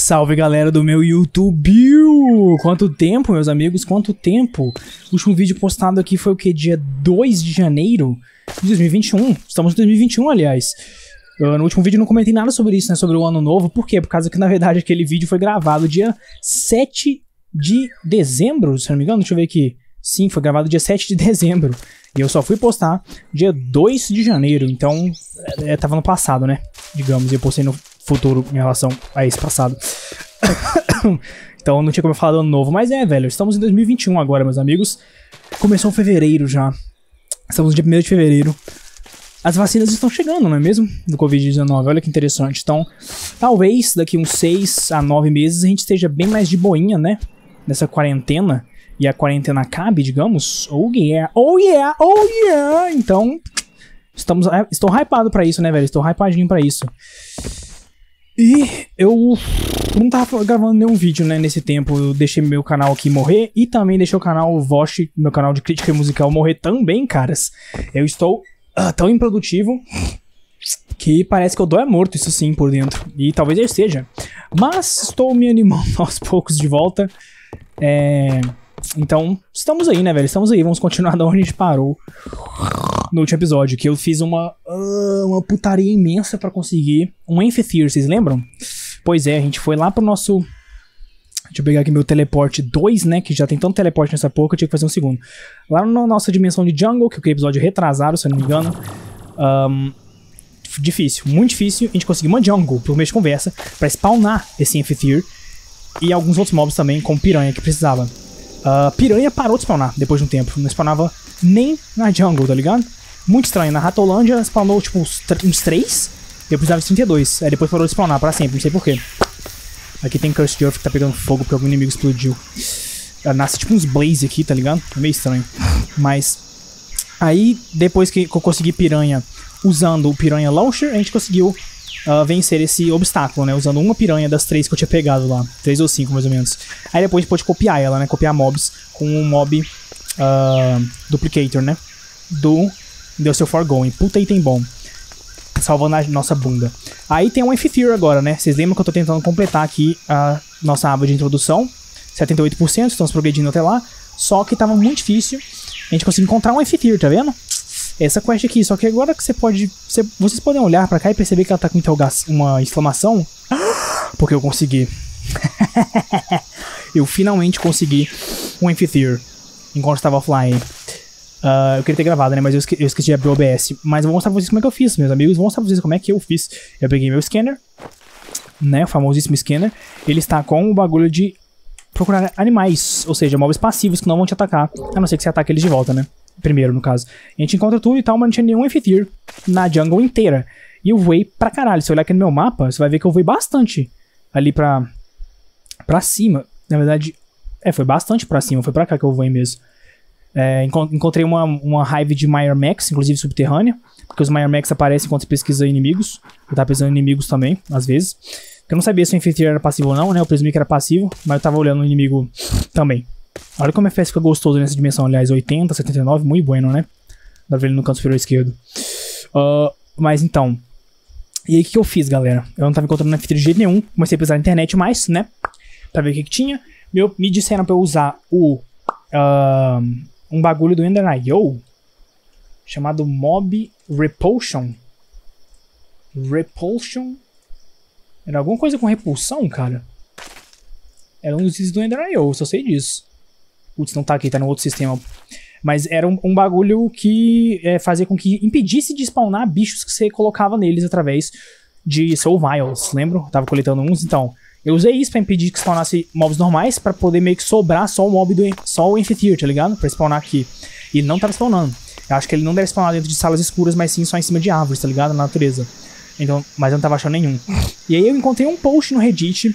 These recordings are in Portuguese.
Salve galera do meu YouTube! Quanto tempo, meus amigos? Quanto tempo? O último vídeo postado aqui foi o que? Dia 2 de janeiro de 2021. Estamos em 2021, aliás. Eu, no último vídeo não comentei nada sobre isso, né? Sobre o ano novo. Por quê? Por causa que, na verdade, aquele vídeo foi gravado dia 7 de dezembro, se não me engano. Deixa eu ver aqui. Sim, foi gravado dia 7 de dezembro. E eu só fui postar dia 2 de janeiro. Então, é, tava no passado, né? Digamos. Eu postei no futuro em relação a esse passado. então não tinha como eu falar do ano novo. Mas é, velho, estamos em 2021 agora, meus amigos. Começou fevereiro já. Estamos no dia 1 de fevereiro. As vacinas estão chegando, não é mesmo? Do Covid-19. Olha que interessante. Então, talvez daqui uns 6 a 9 meses a gente esteja bem mais de boinha, né? Nessa quarentena. E a quarentena acabe, digamos. Oh yeah, oh yeah, oh yeah. Então, estamos, estou hypado pra isso, né, velho? Estou hypadinho pra isso. E eu não tava gravando nenhum vídeo, né, nesse tempo. Eu deixei meu canal aqui morrer e também deixei o canal Vosh, meu canal de crítica musical, morrer também, caras. Eu estou uh, tão improdutivo que parece que eu dou é morto, isso sim, por dentro. E talvez eu esteja. Mas estou me animando aos poucos de volta. É... Então, estamos aí, né, velho? Estamos aí. Vamos continuar da onde a gente parou no último episódio, que eu fiz uma, uh, uma putaria imensa para conseguir um Amphitheater, vocês lembram? Pois é, a gente foi lá pro nosso... Deixa eu pegar aqui meu teleporte 2, né? Que já tem tanto teleporte nessa porra que eu tinha que fazer um segundo. Lá na nossa dimensão de jungle, que é o episódio retrasado, se eu não me engano. Um, difícil, muito difícil a gente conseguir uma jungle por meio de conversa para spawnar esse Amphitheater. E alguns outros mobs também, como piranha, que precisava. Uh, piranha parou de spawnar depois de um tempo. Não spawnava nem na jungle, tá ligado? Muito estranho. Na Ratolândia spawnou tipo uns, uns 3. Eu precisava de 32. Aí depois parou de spawnar pra sempre, não sei porquê. Aqui tem Cursed Earth que tá pegando fogo porque algum inimigo explodiu. Ela nasce tipo uns blaze aqui, tá ligado? É meio estranho. Mas. Aí, depois que eu consegui piranha usando o piranha launcher, a gente conseguiu uh, vencer esse obstáculo, né? Usando uma piranha das três que eu tinha pegado lá. Três ou cinco, mais ou menos. Aí depois a gente pode copiar ela, né? Copiar mobs com um mob uh, duplicator, né? Do deu seu foregoing. Puta item bom. Salvando a nossa bunda. Aí tem um Amphitheater agora, né? Vocês lembram que eu tô tentando completar aqui a nossa aba de introdução. 78%, estamos progredindo até lá. Só que tava muito difícil a gente conseguir encontrar um Amphitheater, tá vendo? Essa quest aqui, só que agora que você pode... Você, vocês podem olhar pra cá e perceber que ela tá com uma exclamação. Porque eu consegui. eu finalmente consegui um Amphitheater enquanto estava offline. Uh, eu queria ter gravado, né? Mas eu, esque eu, esqueci de abrir o OBS. Mas eu vou mostrar pra vocês como é que eu fiz, meus amigos. Vou mostrar pra vocês como é que eu fiz. Eu peguei meu scanner, né? O famosíssimo scanner. Ele está com o bagulho de procurar animais, ou seja, móveis passivos que não vão te atacar, a não ser que você ataque eles de volta, né? Primeiro, no caso. A gente encontra tudo e tal, mas não tinha nenhum Amphitheater na jungle inteira. E eu voei pra caralho. Se eu olhar aqui no meu mapa, você vai ver que eu voei bastante ali pra, pra cima. Na verdade, é, foi bastante pra cima. Foi pra cá que eu voei mesmo. É, encontrei uma, uma hive de Max, inclusive subterrânea, porque os Meyer Max aparecem enquanto você pesquisa inimigos. Eu tava pesquisando inimigos também, às vezes. Eu não sabia se o Infiltrator era passivo ou não, né? Eu presumi que era passivo, mas eu tava olhando o inimigo também. Olha como a FPS fica gostoso nessa dimensão, aliás, 80, 79, muito bueno, né? Dá pra ver ele no canto superior esquerdo. Uh, mas então. E aí, o que, eu fiz, galera? Eu não tava encontrando Infiltrator de jeito nenhum. Comecei a pesquisar na internet mais, né? Pra ver o que, que tinha. Meu, me disseram pra eu usar o. Uh, um bagulho do Ender.io chamado Mob Repulsion. Repulsion? Era alguma coisa com repulsão, cara? Era um dos itens do Ender.io, só sei disso. Putz, não tá aqui, tá no outro sistema. Mas era um, um bagulho que é, fazia com que impedisse de spawnar bichos que você colocava neles através de Soul Vials, lembra? tava coletando uns, então. Eu usei isso pra impedir que spawnasse mobs normais, pra poder meio que sobrar só o mob do só o Amphitheater, tá ligado? Pra spawnar aqui. E não tava spawnando. Eu acho que ele não deve spawnar dentro de salas escuras, mas sim só em cima de árvores, tá ligado? Na natureza. Então, mas eu não tava achando nenhum. E aí eu encontrei um post no Reddit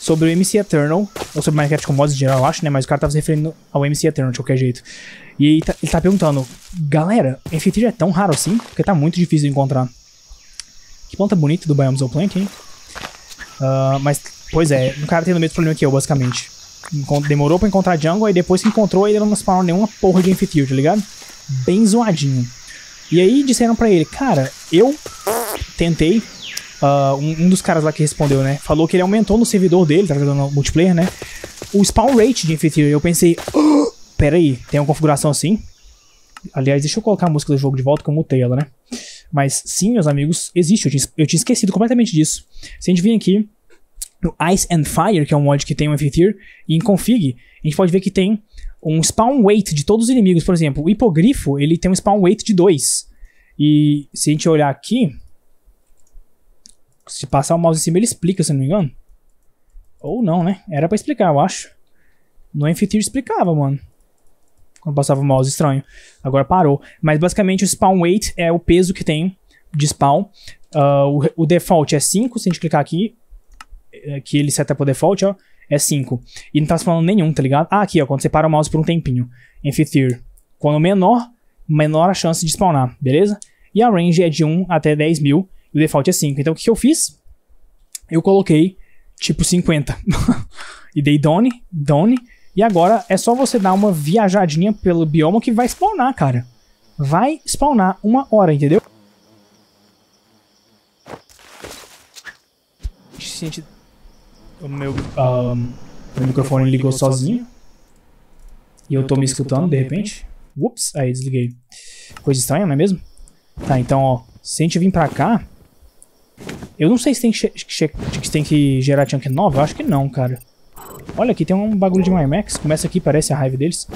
sobre o MC Eternal, ou sobre Minecraft com mods em geral, eu acho, né? Mas o cara tava se referindo ao MC Eternal de qualquer jeito. E aí tá, ele tá perguntando, galera, Amphitheater é tão raro assim? Porque tá muito difícil de encontrar. Que planta bonita do Biome Zooplankton, hein? Uh, mas, pois é, o cara tem o mesmo problema que eu, basicamente. Demorou pra encontrar jungle, aí depois que encontrou, ele não spawnou nenhuma porra de Amphitheater, tá ligado? Bem zoadinho. E aí disseram pra ele, cara, eu tentei uh, um, um, dos caras lá que respondeu, né? Falou que ele aumentou no servidor dele, tá jogando multiplayer, né? O spawn rate de Amphitheater. Eu pensei, oh, pera aí, tem uma configuração assim? Aliás, deixa eu colocar a música do jogo de volta que eu mutei ela, né? Mas sim, meus amigos, existe. Eu tinha, eu tinha esquecido completamente disso. Se a gente vir aqui no Ice and Fire, que é um mod que tem o Amphitheater, e em Config, a gente pode ver que tem um spawn weight de todos os inimigos. Por exemplo, o hipogrifo, ele tem um spawn weight de 2. E se a gente olhar aqui, se passar o mouse em cima, ele explica, se não me engano. Ou não, né? Era pra explicar, eu acho. No Amphitheater explicava, mano. Quando passava o mouse, estranho. Agora parou. Mas basicamente o spawn weight é o peso que tem de spawn. Uh, o, o, default é 5, se a gente clicar aqui, é, que ele seta pro default, ó, é 5. E não tá falando nenhum, tá ligado? Ah, aqui, ó, quando você para o mouse por um tempinho. Amphitheater. Quando menor, menor a chance de spawnar, beleza? E a range é de 1 até 10 mil, o default é 5. Então o que, que eu fiz? Eu coloquei tipo 50. e dei done, done, e agora é só você dar uma viajadinha pelo bioma que vai spawnar, cara. Vai spawnar uma hora, entendeu? Gente, o meu, um, meu microfone ligou sozinho. E eu tô me escutando de repente. Ups, aí desliguei. Coisa estranha, não é mesmo? Tá, então, ó. Se a gente vir pra cá... Eu não sei se tem que, tem que gerar chunk nova. Eu acho que não, cara. Olha, aqui tem um bagulho de MyMax. Começa aqui, parece a raiva deles.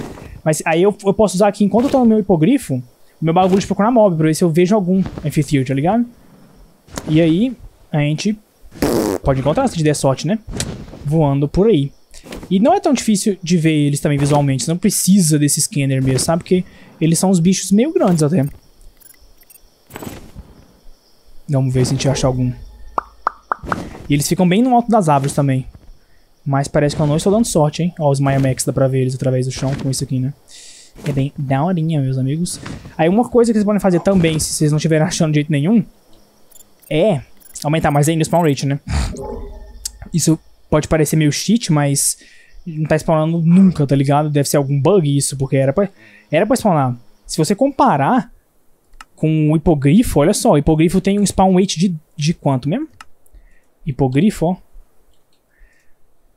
Mas aí eu, eu posso usar aqui, enquanto eu tô no meu hipogrifo, o meu bagulho de procurar mob, pra ver se eu vejo algum Amphitheater, tá ligado? E aí, a gente pode encontrar, se der sorte, né? Voando por aí. E não é tão difícil de ver eles também visualmente. Você não precisa desse scanner mesmo, sabe? Porque eles são uns bichos meio grandes até. Vamos ver se a gente acha algum. E eles ficam bem no alto das árvores também. Mas parece que eu não estou dando sorte, hein? Ó, os Mayamex dá pra ver eles através do chão com isso aqui, né? É bem daorinha, meus amigos. Aí uma coisa que vocês podem fazer também, se vocês não estiverem achando de jeito nenhum, é aumentar mais ainda o spawn rate, né? Isso pode parecer meio cheat, mas não tá spawnando nunca, tá ligado? Deve ser algum bug isso, porque era pra, era pra spawnar. Se você comparar com o hipogrifo, olha só, o hipogrifo tem um spawn rate de, de quanto mesmo? Hipogrifo, ó.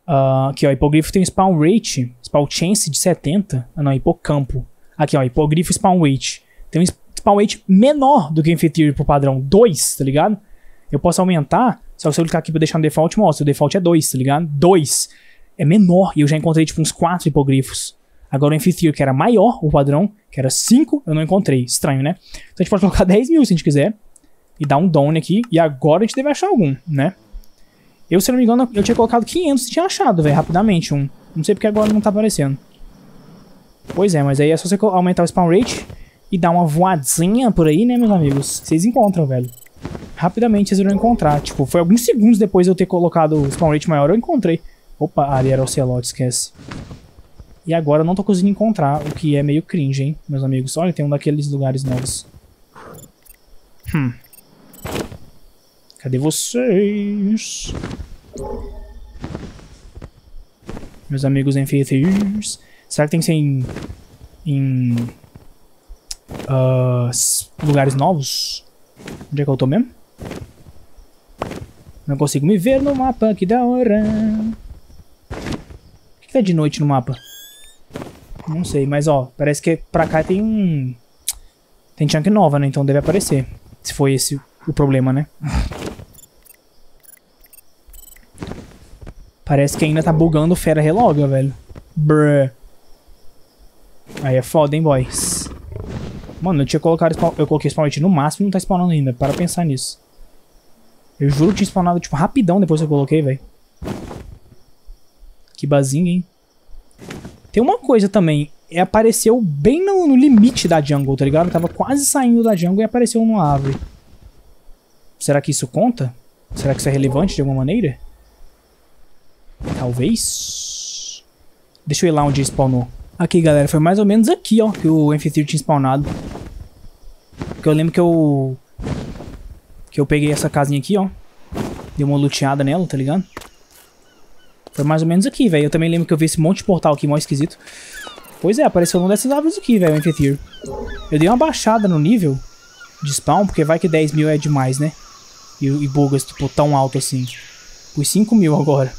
Uh, aqui, ó, hipogrifo tem um spawn rate, spawn chance de 70. Ah, não, hipocampo. Aqui, ó, hipogrifo spawn rate. Tem um spawn rate menor do que o Amphitheater por padrão, 2, tá ligado? Eu posso aumentar, só que se eu clicar aqui pra deixar no default, mostra. O default é 2, tá ligado? 2 é menor, e eu já encontrei, tipo, uns 4 hipogrifos. Agora o Amphitheater, que era maior, o padrão, que era 5, eu não encontrei. Estranho, né? Então a gente pode colocar 10 mil se a gente quiser. E dar um down aqui. E agora a gente deve achar algum, né? Eu, se não me engano, eu tinha colocado 500 e tinha achado, velho, rapidamente um. Não sei porque agora não tá aparecendo. Pois é, mas aí é só você aumentar o spawn rate e dar uma voadinha por aí, né, meus amigos? Vocês encontram, velho. Rapidamente vocês vão encontrar. Tipo, foi alguns segundos depois de eu ter colocado o spawn rate maior, eu encontrei. Opa, ali era o Ocelot, esquece. E agora eu não tô conseguindo encontrar, o que é meio cringe, hein, meus amigos. Olha, tem um daqueles lugares novos. Hum. Cadê vocês? Meus amigos Amphitheaters. Será que tem que ser em... Em... Uh, lugares novos? Onde é que eu tô mesmo? Não consigo me ver no mapa, que da hora. O que, que tá de noite no mapa? Não sei, mas ó, parece que pra cá tem um... Tem chunk nova, né? Então deve aparecer. Se foi esse o problema, né? Parece que ainda tá bugando fera reloga, velho. Bruh. Aí é foda, hein, boys. Mano, eu tinha colocado eu coloquei spawn no máximo e não tá spawnando ainda. Para pensar nisso. Eu juro que tinha spawnado, tipo, rapidão depois que eu coloquei, velho. Que bazinha, hein? Tem uma coisa também. É, apareceu bem no, no, limite da jungle, tá ligado? tava quase saindo da jungle e apareceu numa árvore. Será que isso conta? Será que isso é relevante de alguma maneira? Talvez. Deixa eu ir lá onde spawnou. Aqui, galera, foi mais ou menos aqui, ó, que o Amphitheater tinha spawnado. Porque eu lembro que eu... Que eu peguei essa casinha aqui, ó. Dei uma luteada nela, tá ligado? Foi mais ou menos aqui, velho. Eu também lembro que eu vi esse monte de portal aqui, mó esquisito. Pois é, apareceu uma dessas árvores aqui, velho, o Amphitheater. Eu dei uma baixada no nível de spawn, porque vai que 10 mil é demais, né? e, e bugas, tipo, tão alto assim. Pus 5 mil agora.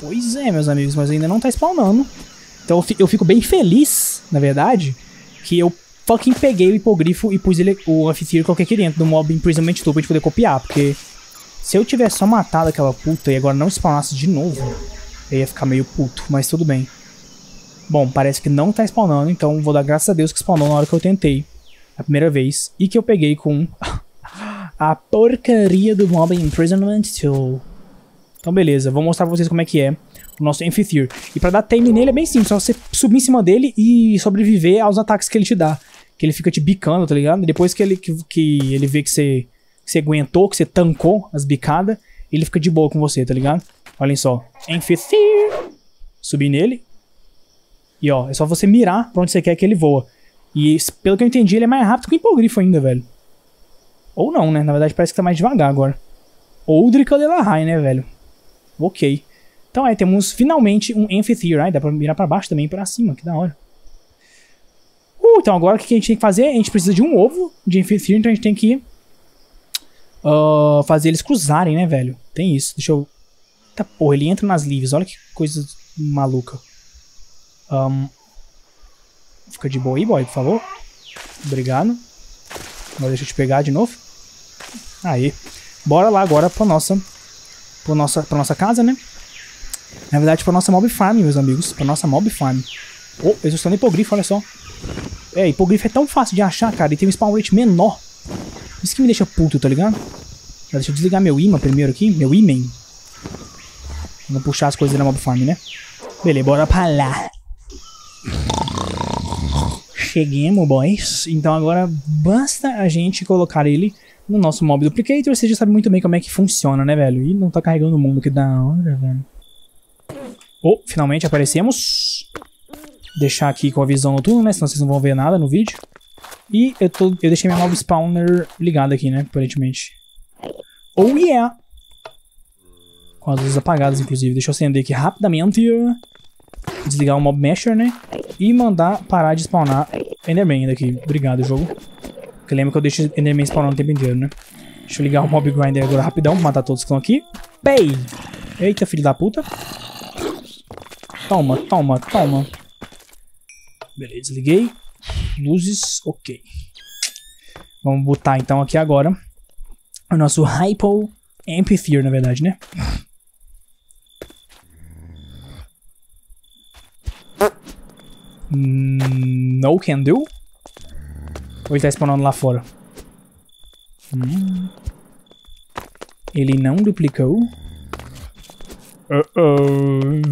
Pois é, meus amigos, mas ainda não tá spawnando. Então eu fico bem feliz, na verdade, que eu fucking peguei o hipogrifo e pus ele, o Amphitheater qualquer aqui dentro do mob Imprisonment Tool pra gente poder copiar, porque se eu tivesse só matado aquela puta e agora não spawnasse de novo, eu ia ficar meio puto, mas tudo bem. Bom, parece que não tá spawnando, então vou dar graças a Deus que spawnou na hora que eu tentei. A primeira vez. E que eu peguei com a porcaria do Mob Imprisonment Tool. Então beleza, vou mostrar pra vocês como é que é o nosso Amphitheater. E pra dar tame nele é bem simples, só você subir em cima dele e sobreviver aos ataques que ele te dá. Que ele fica te bicando, tá ligado? Depois que ele, que, que ele vê que você, que você aguentou, que você tancou as bicadas, ele fica de boa com você, tá ligado? Olhem só. Amphitheater. Subir nele. E ó, é só você mirar pra onde você quer que ele voa. E pelo que eu entendi, ele é mais rápido que o hipogrifo ainda, velho. Ou não, né? Na verdade parece que tá mais devagar agora. Ou o Dricadilahai, né, velho? Ok. Então aí temos finalmente um Amphitheater. Ai, dá pra mirar pra baixo também, pra cima, que da hora. Uh, então agora o que a gente tem que fazer? A gente precisa de um ovo de Amphitheater, então a gente tem que uh, fazer eles cruzarem, né, velho? Tem isso. Deixa eu... Tá, porra, ele entra nas leaves. Olha que coisa maluca. Um, fica de boa aí, boy, por favor. Obrigado. Agora deixa eu te pegar de novo. Aí. Bora lá agora pra nossa, pra nossa, pra nossa casa, né? Na verdade, pra nossa mob farm, meus amigos. Pra nossa mob farm. Oh, eles estão no hipogrifo, olha só. É, hipogrifo é tão fácil de achar, cara. E tem um spawn rate menor. Isso que me deixa puto, tá ligado? Deixa eu desligar meu imã primeiro aqui. Meu imã. Vamos puxar as coisas da mob farm, né? Beleza, bora pra lá. Cheguemos, boys. Então agora basta a gente colocar ele no nosso mob duplicator. Você já sabe muito bem como é que funciona, né, velho? E não tá carregando o mundo, que da hora, velho. Oh, finalmente aparecemos. Deixar aqui com a visão noturna, né? Senão vocês não vão ver nada no vídeo. E eu, tô, eu deixei minha mob spawner ligada aqui, né? Aparentemente. Oh, yeah! Com as luzes apagadas, inclusive. Deixa eu acender aqui rapidamente desligar o Mob Mesher, né? E mandar parar de spawnar Enderman daqui. Obrigado, jogo. Porque lembra que eu deixo Enderman spawnar o tempo inteiro, né? Deixa eu ligar o Mob Grinder agora rapidão, matar todos que estão aqui. Pei! Eita, filho da puta. Toma, toma, toma. Beleza, desliguei. Luzes, ok. Vamos botar então aqui agora o nosso Hypo Amphitheater, na verdade, né? Mm, no can do? Ou ele tá spawnando lá fora? Hum. Ele não duplicou? Uh -oh.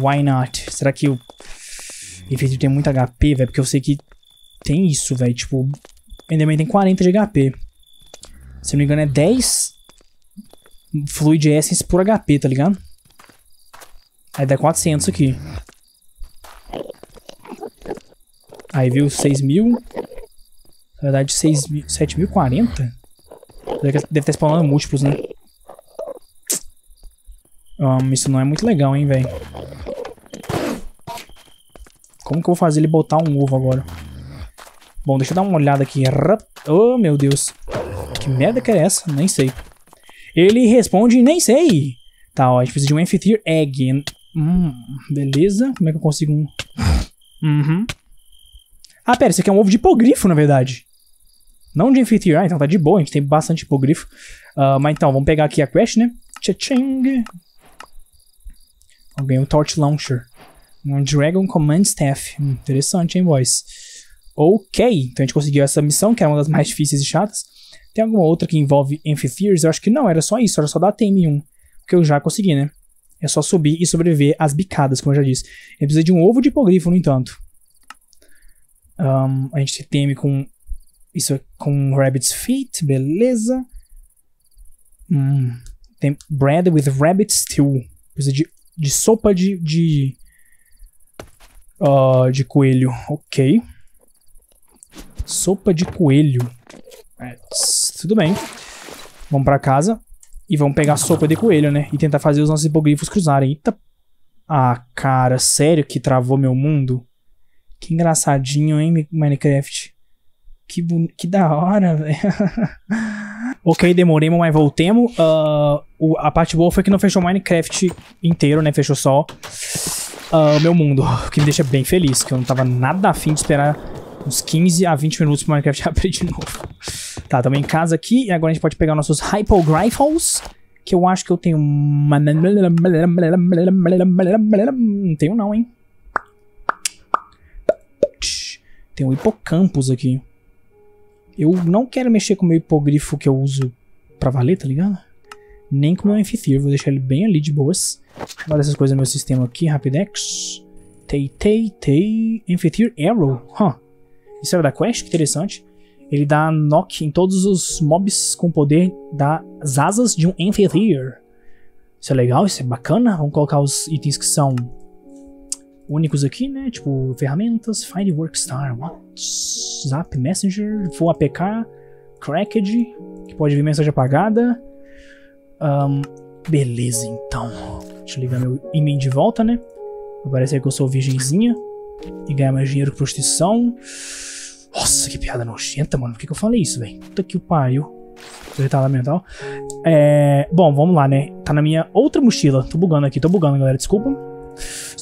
Why not? Será que o efeito tem muito HP, velho? Porque eu sei que tem isso, velho. Tipo, Enderman tem 40 de HP. Se não me engano é 10 Fluid Essence por HP, tá ligado? Aí dá 400 aqui. Aí viu 6 mil. Na verdade, 6 mil, 7.040? Deve, estar spawnando múltiplos, né? Um, isso não é muito legal, hein, velho. Como que eu vou fazer ele botar um ovo agora? Bom, deixa eu dar uma olhada aqui. Oh, meu Deus. Que merda que é essa? Nem sei. Ele responde, nem sei. Tá, ó, a gente precisa de um Amphitheater Egg. Hum, beleza. Como é que eu consigo um... Uhum. Ah, pera, esse aqui é um ovo de hipogrifo, na verdade. Não de anfitrião, ah, então tá de boa, a gente tem bastante hipogrifo. Uh, mas então, vamos pegar aqui a quest, né? Tchang. Ganhei um Torch Launcher. Um Dragon Command Staff. Hum, interessante, hein, boys? Ok, então a gente conseguiu essa missão, que é uma das mais difíceis e chatas. Tem alguma outra que envolve Amphitheaters? Eu acho que não, era só isso, era só dar tame 1. Que eu já consegui, né? É só subir e sobreviver às bicadas, como eu já disse. Ele precisa de um ovo de hipogrifo, no entanto. Um, a gente teme com isso com Rabbit's Feet, beleza. Hum, tem bread with rabbit stew. Precisa de, de sopa de de, uh, de coelho, ok. Sopa de coelho. É, tudo bem. Vamos para casa e vamos pegar sopa de coelho, né? E tentar fazer os nossos hipogrifos cruzarem. Eita. Ah, cara, sério que travou meu mundo? Que engraçadinho, hein, Minecraft? Que, que da hora, velho. ok, demoremos, mas voltemos. Uh, o, a parte boa foi que não fechou Minecraft inteiro, né? Fechou só uh, o meu mundo. O que me deixa bem feliz, que eu não tava nada afim de esperar uns 15 a 20 minutos pro Minecraft abrir de novo. Tá, estamos em casa aqui e agora a gente pode pegar nossos Hypogryphals, que eu acho que eu tenho... Não tenho não, hein? Tem um hipocampus aqui. Eu não quero mexer com o meu hipogrifo que eu uso pra valer, tá ligado? Nem com o meu Amphitheater, vou deixar ele bem ali de boas. Olha essas coisas no meu sistema aqui, Rapidex. Tei, tei, tei. Amphitheater Arrow. Huh. Isso era da quest? Que interessante. Ele dá knock em todos os mobs com poder das asas de um Amphitheater. Isso é legal, isso é bacana. Vamos colocar os itens que são únicos aqui, né? Tipo, ferramentas, Find Workstar, WhatsApp Messenger, Full APK, Cracked, que pode vir mensagem apagada. Um, beleza, então. Deixa eu ligar meu e-mail de volta, né? Parece que eu sou virgenzinha e ganhar mais dinheiro com prostituição. Nossa, que piada nojenta, mano. Por que, que eu falei isso, velho? Puta que o pariu. Retardado mental. É... Bom, vamos lá, né? Tá na minha outra mochila. Tô bugando aqui, tô bugando, galera. Desculpa.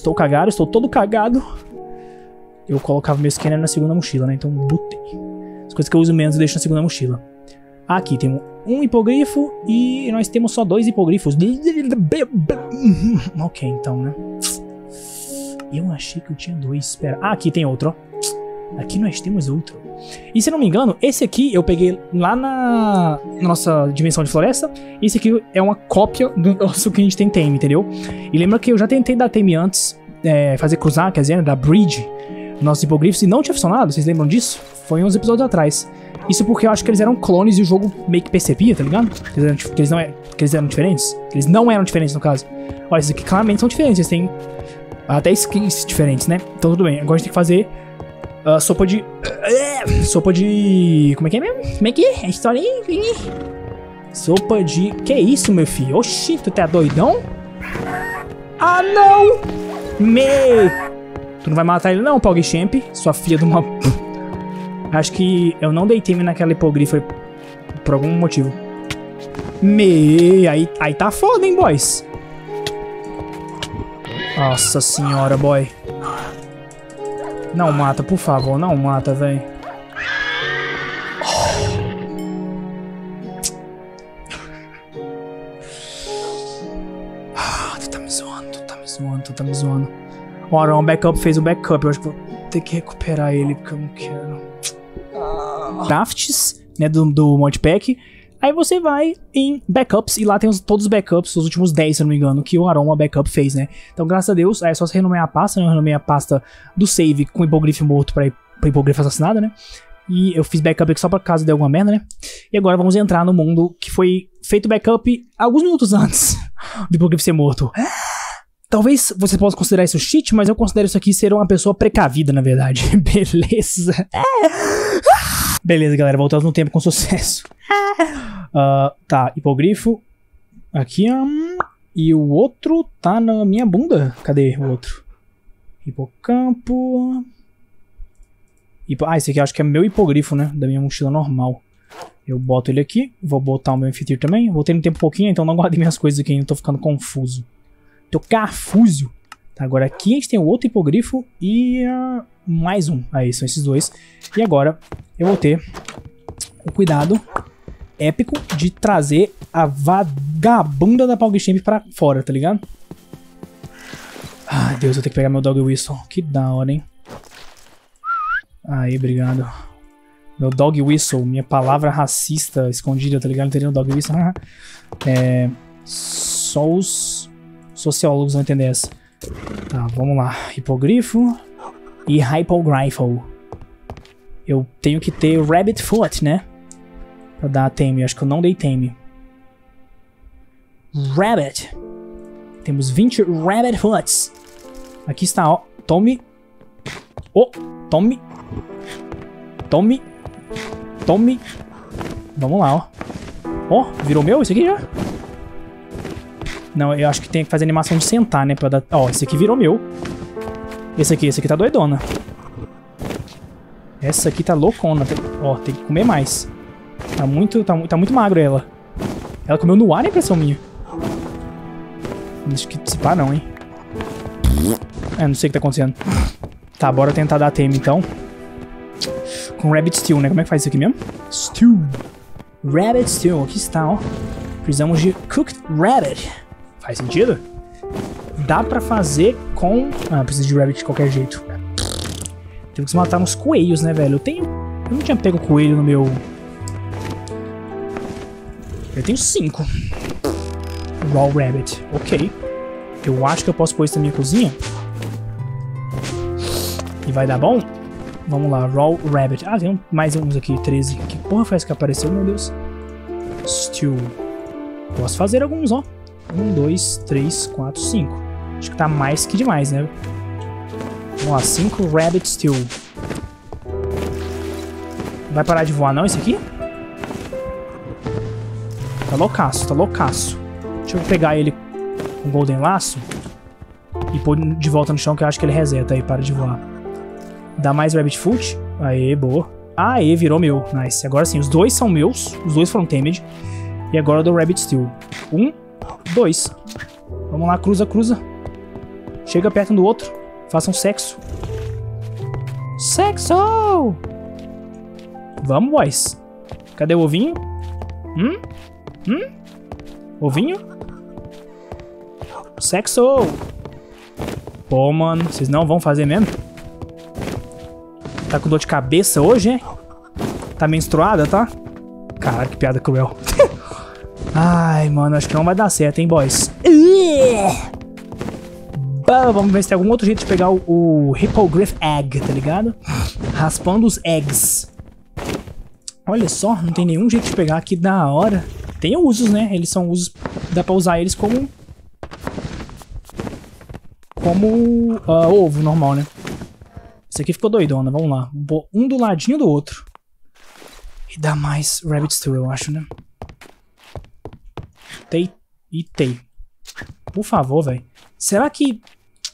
Estou cagado, estou todo cagado. Eu colocava meu scanner na segunda mochila, né? Então botei. As coisas que eu uso menos eu deixo na segunda mochila. Aqui tem um hipogrifo e nós temos só dois hipogrifos. ok, então, né? Eu achei que eu tinha dois. Espera. Ah, aqui tem outro, ó. Aqui nós temos outro. E se não me engano, esse aqui eu peguei lá na, nossa dimensão de floresta. Esse aqui é uma cópia do nosso que a gente tem tame, entendeu? E lembra que eu já tentei dar tame antes, é, fazer cruzar, quer dizer, né, da bridge, nossos hipogrifos, e não tinha funcionado. Vocês lembram disso? Foi uns episódios atrás. Isso porque eu acho que eles eram clones e o jogo meio que percebia, tá ligado? Que eles eram, que eles não, é, que eles eram diferentes. Eles não eram diferentes no caso. Olha, esses aqui claramente são diferentes. Eles têm até skins diferentes, né? Então tudo bem. Agora a gente tem que fazer Uh, sopa de. Uh, sopa de. Como é que é mesmo? Como é que é? A história aí? Sopa de. Que isso, meu filho? Oxi, tu tá doidão? Ah, não! Me! Tu não vai matar ele, não, PogChamp? Sua filha de uma. Acho que eu não dei time naquela hipogrifa por algum motivo. Me, aí, aí tá foda, hein, boys? Nossa senhora, boy. Não mata, por favor, não mata, velho. Ah, tu tá me zoando, tu tá me zoando, tu tá me zoando. Ora, um backup fez um backup. Eu acho que vou ter que recuperar ele, porque eu não quero. Drafts, né, do, do modpack. Aí você vai em backups e lá tem os, todos os backups, os últimos 10, se não me engano, que o Aroma Backup fez, né? Então, graças a Deus, é só você renomear a pasta, né? Eu renomei a pasta do save com hipogrifo morto pra, pra hipogrifo assassinado, né? E eu fiz backup aqui só pra caso de alguma merda, né? E agora vamos entrar no mundo que foi feito backup alguns minutos antes do hipogrifo ser morto. Talvez você possa considerar isso cheat, mas eu considero isso aqui ser uma pessoa precavida, na verdade. Beleza. Beleza, galera. Voltamos no tempo com sucesso. Uh, tá, hipogrifo. Aqui, um, e o outro tá na minha bunda. Cadê o outro? Hipocampo. Hipo... Ah, esse aqui acho que é meu hipogrifo, né? Da minha mochila normal. Eu boto ele aqui. Vou botar o meu anfitrião também. Voltei no tempo pouquinho, então não guardei minhas coisas aqui. Ainda tô ficando confuso. Tô carfuso. Tá, agora aqui a gente tem o outro hipogrifo e uh, mais um. Aí, são esses dois. E agora eu vou ter o cuidado épico de trazer a vagabunda da PogChamp pra fora, tá ligado? Ai, Deus, eu tenho que pegar meu Dog Whistle. Que da hora, hein? Aí, obrigado. Meu Dog Whistle, minha palavra racista escondida, tá ligado? Não o Dog Whistle? é... Só os sociólogos vão entender essa. Tá, vamos lá. Hipogrifo e Hypogryphal. Eu tenho que ter Rabbit Foot, né? Pra dar tame. Acho que eu não dei tame. Rabbit. Temos 20 Rabbit Hoods. Aqui está, ó. Tome. Oh, tome. Tome. Tome. Vamos lá, ó. Ó, oh, virou meu esse aqui já? Não, eu acho que tem que fazer animação de sentar, né? Pra dar... Ó, esse aqui virou meu. Esse aqui, esse aqui tá doidona. Essa aqui tá loucona. Ó, tem que comer mais. Tá muito, tá, tá muito magro ela. Ela comeu no ar, é impressão minha. Acho que se pá não, hein. É, não sei o que tá acontecendo. Tá, bora tentar dar teme então. Com Rabbit Stew, né? Como é que faz isso aqui mesmo? Stew. Rabbit Stew, aqui está, ó. Precisamos de Cooked Rabbit. Faz sentido? Dá pra fazer com... Ah, precisa de Rabbit de qualquer jeito. Temos que matar uns coelhos, né, velho? Eu tenho... Eu não tinha pego coelho no meu... Eu tenho cinco. Raw Rabbit. Ok. Eu acho que eu posso pôr isso na minha cozinha. E vai dar bom? Vamos lá, Raw Rabbit. Ah, tem mais uns aqui, 13. Que porra foi essa que apareceu, meu Deus? Stew. Posso fazer alguns, ó. Um, dois, três, quatro, cinco. Acho que tá mais que demais, né? Vamos lá, cinco Rabbit Stew. Vai parar de voar não esse aqui? Tá loucaço, tá loucaço. Deixa eu pegar ele com Golden Laço e pôr de volta no chão que eu acho que ele reseta aí, para de voar. Dá mais Rabbit Foot. Aê, boa. Aê, virou meu. Nice. Agora sim, os dois são meus. Os dois foram Tamed. E agora eu dou Rabbit Steel. Um, dois. Vamos lá, cruza, cruza. Chega perto um do outro. Façam sexo. Sexo! Vamos, boys. Cadê o ovinho? Hum? Hum? Ovinho? Sexo! Pô, mano, vocês não vão fazer mesmo? Tá com dor de cabeça hoje, hein? Tá menstruada, tá? Caralho, que piada cruel. Ai, mano, acho que não vai dar certo, hein, boys? Bah, vamos ver se tem algum outro jeito de pegar o, o Hippogriff Egg, tá ligado? Raspando os eggs. Olha só, não tem nenhum jeito de pegar aqui da hora. Tem usos, né? Eles são usos... Dá pra usar eles como... Como uh, ovo normal, né? Esse aqui ficou doidona, vamos lá. Um do ladinho do outro. E dá mais Rabbit Stew, eu acho, né? Tei e Tei. Por favor, velho. Será que...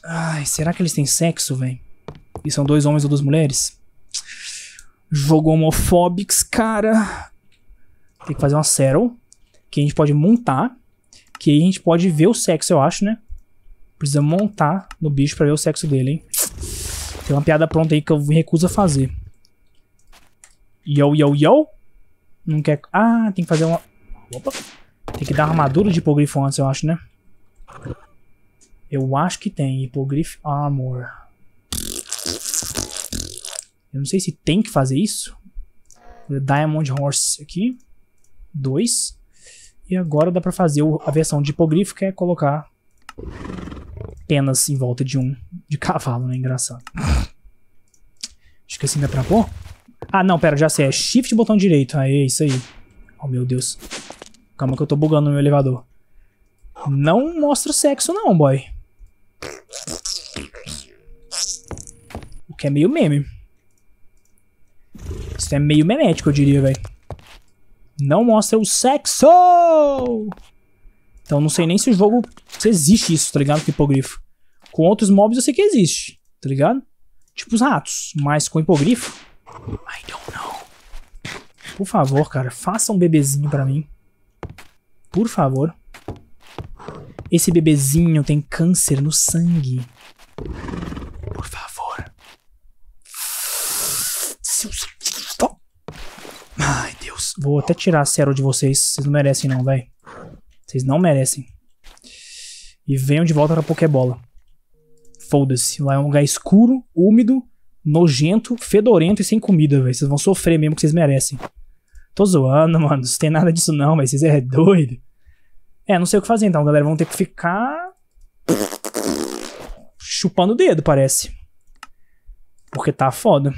Ai, será que eles têm sexo, velho? E são dois homens ou duas mulheres? Jogo homofóbicos, cara. Tem que fazer uma Settle. Que a gente pode montar. Que aí a gente pode ver o sexo, eu acho, né? Precisa montar no bicho pra ver o sexo dele, hein? Tem uma piada pronta aí que eu recuso a fazer. Yo, yo, yo. Não quer... Ah, tem que fazer uma... Opa. Tem que dar armadura de hipogrifo antes, eu acho, né? Eu acho que tem. Hipogrifo Armor. Eu não sei se tem que fazer isso. Diamond Horse aqui. Dois. E agora dá pra fazer a versão de hipogrifo, que é colocar penas em volta de um de cavalo, né? Engraçado. Acho que assim dá pra pôr. Ah, não, pera, já sei. É shift botão direito. Aí, isso aí. Oh, meu Deus. Calma que eu tô bugando no meu elevador. Não mostra sexo não, boy. O que é meio meme. Isso é meio memético, eu diria, velho. Não mostra o sexo! Então não sei nem se o jogo... Se existe isso, tá ligado? Com hipogrifo. Com outros mobs eu sei que existe, tá ligado? Tipo os ratos. Mas com hipogrifo... I don't know. Por favor, cara. Faça um bebezinho pra mim. Por favor. Esse bebezinho tem câncer no sangue. Por favor. Ai, Deus. Vou até tirar a cero de vocês. Vocês não merecem não, velho. Vocês não merecem. E venham de volta pra Pokébola. Foda-se. Lá é um lugar escuro, úmido, nojento, fedorento e sem comida, velho. Vocês vão sofrer mesmo que vocês merecem. Tô zoando, mano. Não tem nada disso não, mas vocês é doido. É, não sei o que fazer então, galera. Vão ter que ficar... Chupando o dedo, parece. Porque tá foda.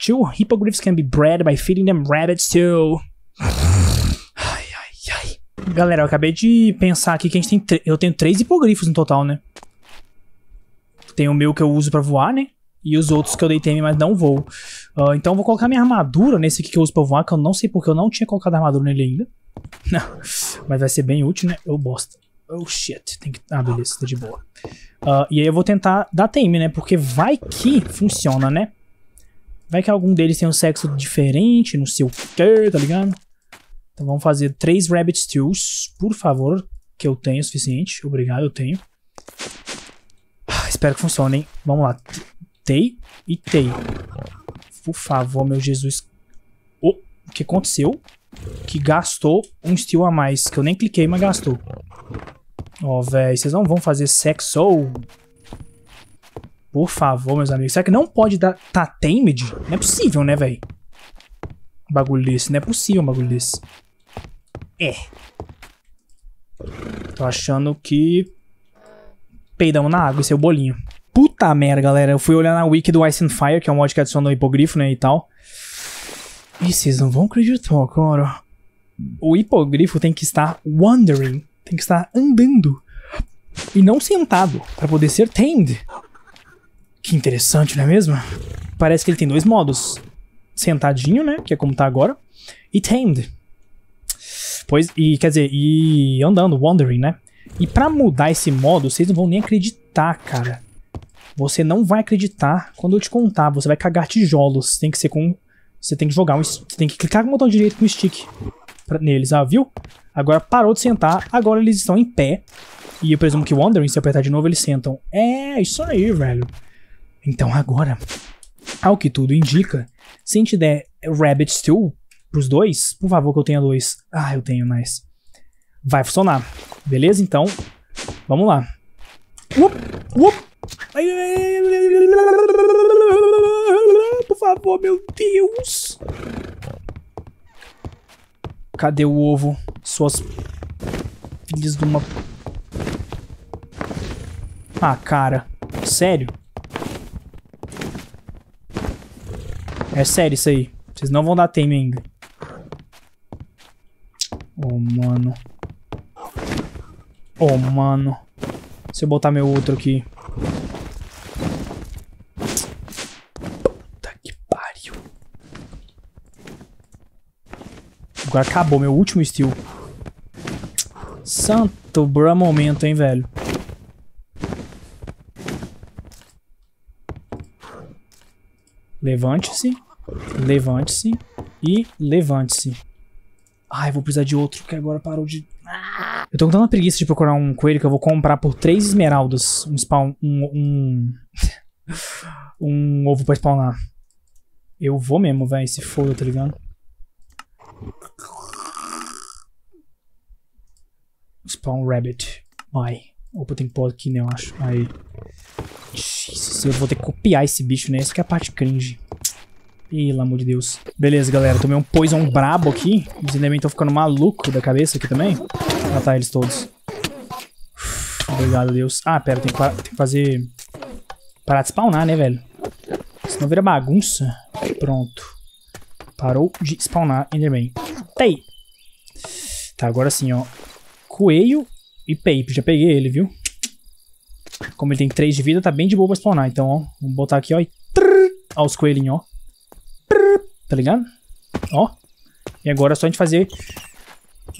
Two hippogriffs can be bred by feeding them rabbits too. Ai, ai, ai. Galera, eu acabei de pensar aqui que a gente tem... Eu tenho três hipogrifos no total, né? Tem o meu que eu uso pra voar, né? E os outros que eu dei TM, mas não vou. Uh, então eu vou colocar minha armadura nesse aqui que eu uso pra voar, que eu não sei porque eu não tinha colocado armadura nele ainda. Não, mas vai ser bem útil, né? Eu bosta. Oh, shit. Tem que... Ah, beleza, tá de boa. Uh, e aí eu vou tentar dar TM, né? Porque vai que funciona, né? Vai que algum deles tem um sexo diferente, não sei o que, tá ligado? Então vamos fazer três Rabbit Stews, por favor, que eu tenho o suficiente. Obrigado, eu tenho. Ah, espero que funcionem. Vamos lá. Tei e tei. Por favor, meu Jesus. Oh, o que aconteceu? Que gastou um steel a mais, que eu nem cliquei, mas gastou. Ó, oh, vocês não vão fazer sexo? Por favor, meus amigos. Será que não pode dar tá tamed? Não é possível, né, velho? Bagulho desse. Não é possível um bagulho desse. É. Tô achando que... Peidamos na água, esse é o bolinho. Puta merda, galera. Eu fui olhar na wiki do Ice and Fire, que é um mod que adiciona o hipogrifo, né, e tal. E vocês não vão acreditar, cara. O hipogrifo tem que estar wandering. Tem que estar andando. E não sentado, para poder ser tamed. Que interessante, não é mesmo? Parece que ele tem dois modos. Sentadinho, né, que é como tá agora. E tamed. Pois, e quer dizer, e andando, wandering, né? E para mudar esse modo, vocês não vão nem acreditar, cara. Você não vai acreditar quando eu te contar. Você vai cagar tijolos. Tem que ser com. Você tem que jogar um. Você tem que clicar com o botão direito com o stick pra, neles, ah, viu? Agora parou de sentar. Agora eles estão em pé. E eu presumo que o Wandering, se apertar de novo, eles sentam. É, isso aí, velho. Então agora, ao que tudo indica, se a gente der Rabbit Stew pros dois, por favor que eu tenha dois. Ah, eu tenho, nice. Vai funcionar. Beleza? Então, vamos lá. Up, up. Por favor, meu Deus. Cadê o ovo? Suas filhas de uma... Ah, cara. Sério? É sério isso aí. Vocês não vão dar time ainda. Oh, mano. Oh, mano. Se eu botar meu outro aqui. Puta que pariu. Agora acabou meu último steel. Santo bra momento, hein, velho. Levante-se. Levante-se. E levante-se. Ai, vou precisar de outro, que agora parou de... Eu tô com tanta preguiça de procurar um coelho que eu vou comprar por três esmeraldas. Um spawn... Um... Um, um ovo pra spawnar. Eu vou mesmo, velho. Se foda, tá ligado? Spawn rabbit. Vai. Opa, tem pôr aqui, né? Eu acho. Aí. Jesus, eu vou ter que copiar esse bicho, né? Essa que é a parte cringe. Pelo amor de Deus. Beleza, galera. Tomei um poison brabo aqui. Os também estão ficando maluco da cabeça aqui também. Matar eles todos. Obrigado, Deus. Ah, pera. Tem que, que fazer... Parar de spawnar, né, velho? Senão vira bagunça. Pronto. Parou de spawnar Enderman. Tei. Tá, agora sim, ó. Coelho e Pape. Já peguei ele, viu? Como ele tem 3 de vida, tá bem de boa pra spawnar. Então, ó. Vamos botar aqui, ó. E... Ó os coelhinhos, ó. Tá ligado? Ó. E agora é só a gente fazer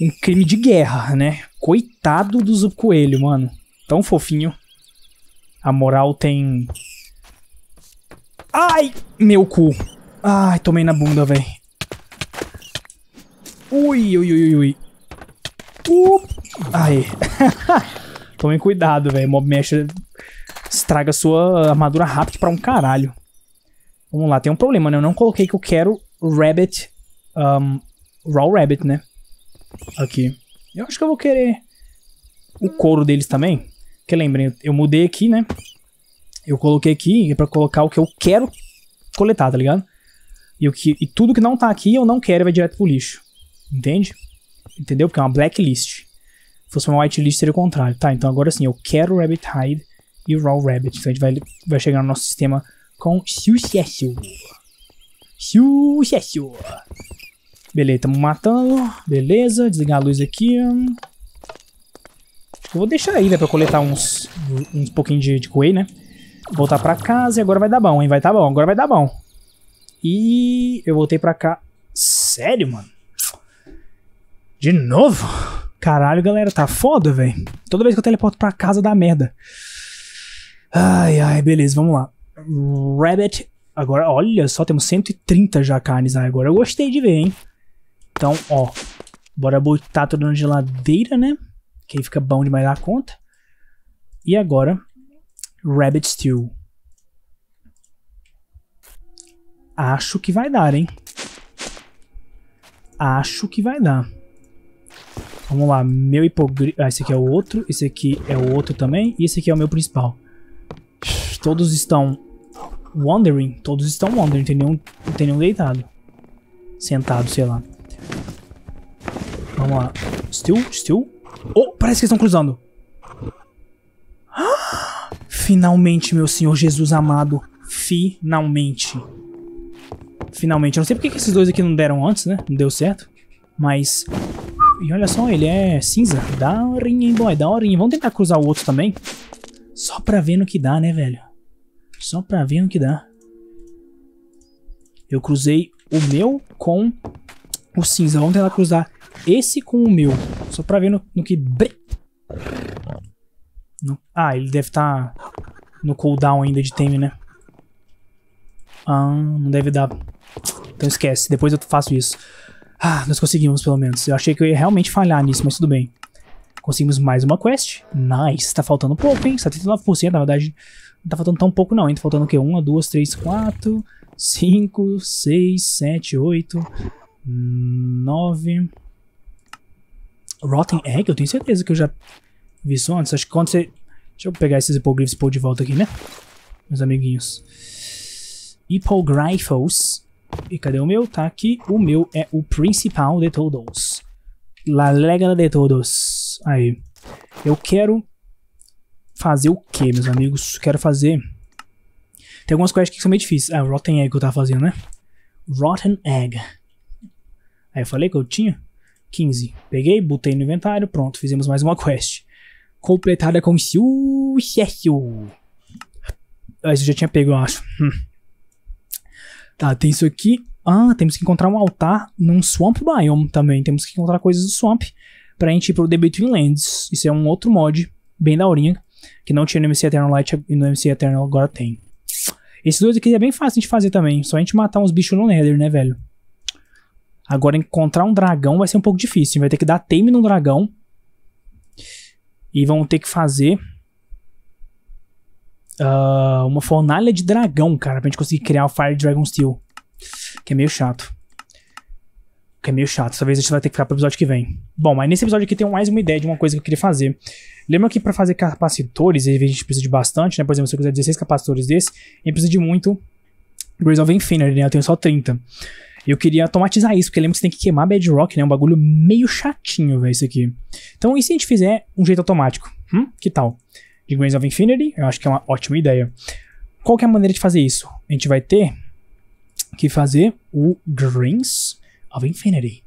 um crime de guerra, né? Coitado do coelho, mano. Tão fofinho. A moral tem... Ai, meu cu. Ai, tomei na bunda, velho. Ui, ui, ui, ui. Uh. Ai. Tomem cuidado, velho. Mob Mesh estraga sua armadura rápido pra um caralho. Vamos lá, tem um problema, né? Eu não coloquei que eu quero Rabbit, um, Raw Rabbit, né? Aqui. Eu acho que eu vou querer o couro deles também. Que lembrem, eu mudei aqui, né? Eu coloquei aqui pra colocar o que eu quero coletar, tá ligado? E, o que, e tudo que não tá aqui eu não quero vai direto pro lixo. Entende? Entendeu? Porque é uma blacklist. Se fosse uma whitelist seria o contrário. Tá, então agora sim, eu quero Rabbit Hide e Raw Rabbit. Então a gente vai, vai chegar no nosso sistema com sucesso. Sucesso. Beleza, estamos matando. Beleza, desligar a luz aqui. Eu vou deixar aí, né, pra coletar uns, uns pouquinho de, de coelho, né? Voltar pra casa e agora vai dar bom, hein? Vai tá bom, agora vai dar bom. E eu voltei pra cá. Sério, mano? De novo? Caralho, galera, tá foda, velho. Toda vez que eu teleporto pra casa dá merda. Ai, ai, beleza, vamos lá. Rabbit Agora, olha só, temos 130 já carnes. Ah, agora eu gostei de ver, hein? Então, ó. Bora botar tudo na geladeira, né? Que aí fica bom demais da conta. E agora, Rabbit Stew. Acho que vai dar, hein? Acho que vai dar. Vamos lá, meu hipogrifo... Ah, esse aqui é o outro, esse aqui é o outro também, e esse aqui é o meu principal. Todos estão wandering, todos estão wandering, tem nenhum, não tem nenhum deitado. Sentado, sei lá. Vamos lá. Still, still. Oh, parece que estão cruzando. Finalmente, meu Senhor Jesus amado. Finalmente. Finalmente. Eu não sei porque que esses dois aqui não deram antes, né? Não deu certo. Mas... E olha só, ele é cinza. Daorinha, hein, boy? Daorinha. Vamos tentar cruzar o outro também? Só pra ver no que dá, né, velho? Só pra ver no que dá. Eu cruzei o meu com o cinza. Vamos tentar cruzar esse com o meu. Só pra ver no, no que... No... Ah, ele deve estar tá no cooldown ainda de time, né? Ah, não deve dar. Então esquece, depois eu faço isso. Ah, nós conseguimos pelo menos. Eu achei que eu ia realmente falhar nisso, mas tudo bem. Conseguimos mais uma quest. Nice. Tá faltando pouco, hein? 79%, na verdade. Não tá faltando tão pouco, não, hein? Tá faltando o quê? 1, 2, 3, 4, 5, 6, 7, 8, 9. Rotten Egg? Eu tenho certeza que eu já vi isso antes. Acho que quando você. Deixa eu pegar esses hipogrifos e pôr de volta aqui, né? Meus amiguinhos. Hippogryphos. E cadê o meu? Tá aqui. O meu é o principal de todos. La legra de todos. Aí. Eu quero fazer o que, meus amigos? Quero fazer... Tem algumas quests que são meio difíceis. Ah, Rotten Egg que eu tava fazendo, né? Rotten Egg. Aí eu falei que eu tinha 15. Peguei, botei no inventário, pronto, fizemos mais uma quest. Completada com sucesso. Ah, eu já tinha pego, eu acho. Hum. Tá, tem isso aqui. Ah, temos que encontrar um altar num Swamp Biome também. Temos que encontrar coisas do Swamp pra gente ir pro The Between Lands. Isso é um outro mod, bem daorinha, que não tinha no MC Eternal Light e no MC Eternal agora tem. Esses dois aqui é bem fácil de fazer também. Só a gente matar uns bichos no Nether, né, velho? Agora, encontrar um dragão vai ser um pouco difícil. Vai ter que dar tame no dragão. E vão ter que fazer uh, uma fornalha de dragão, cara, pra gente conseguir criar o Fire Dragon Steel. Que é meio chato. Que é meio chato. Talvez a gente vai ter que ficar pro episódio que vem. Bom, mas nesse episódio aqui tem mais uma ideia de uma coisa que eu queria fazer. Lembra que para fazer capacitores, a gente precisa de bastante, né? Por exemplo, se eu quiser 16 capacitores desse, a gente precisa de muito Grace of Infinity, né? Eu tenho só 30. Eu queria automatizar isso, porque lembra que você tem que queimar Bedrock, né? Um bagulho meio chatinho, velho, isso aqui. Então, e se a gente fizer um jeito automático? Hum? Que tal? De Grains of Infinity, eu acho que é uma ótima ideia. Qual que é a maneira de fazer isso? A gente vai ter que fazer o Grains of Infinity.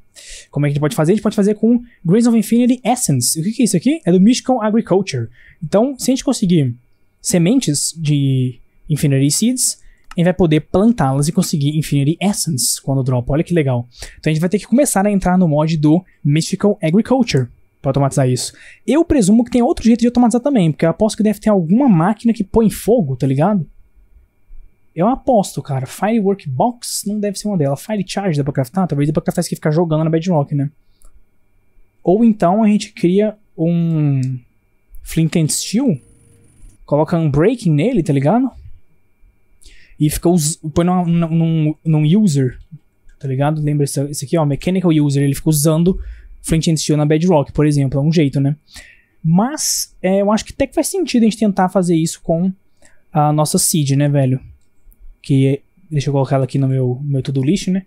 Como é que a gente pode fazer? A gente pode fazer com Grains of Infinity Essence. O que, que é isso aqui? É do Mystical Agriculture. Então, se a gente conseguir sementes de Infinity Seeds, a gente vai poder plantá-las e conseguir Infinity Essence quando drop. Olha que legal. Então a gente vai ter que começar a entrar no mod do Mystical Agriculture para automatizar isso. Eu presumo que tem outro jeito de automatizar também, porque eu aposto que deve ter alguma máquina que põe fogo, tá ligado? Eu aposto, cara. Firework Box não deve ser uma delas. Fire Charge dá pra craftar? Talvez dê pra craftar isso que ficar jogando na Bedrock, né? Ou então a gente cria um Flint and Steel, coloca um breaking nele, tá ligado? E fica põe num, num, num user, tá ligado? Lembra esse aqui, ó, Mechanical User, ele fica usando Flint and Steel na Bedrock, por exemplo. É um jeito, né? Mas é, eu acho que até que faz sentido a gente tentar fazer isso com a nossa seed, né, velho? Que deixa eu colocar ela aqui no meu, meu to-do list, né?